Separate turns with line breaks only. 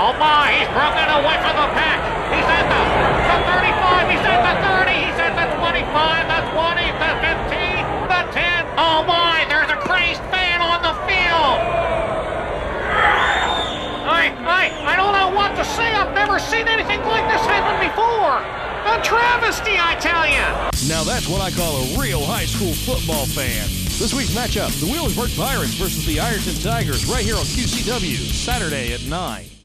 Oh my, he's broken away from the pack. He's at the, the 35, he's at the 30, he's at the 25, the 20, the 15, the 10. Oh my, there's a crazed fan on the field. I, I, I don't know what to say. I've never seen anything like this happen before. A travesty, I tell you.
Now that's what I call a real high school football fan. This week's matchup, the Williamsburg Pirates versus the Ironton Tigers, right here on QCW, Saturday at 9.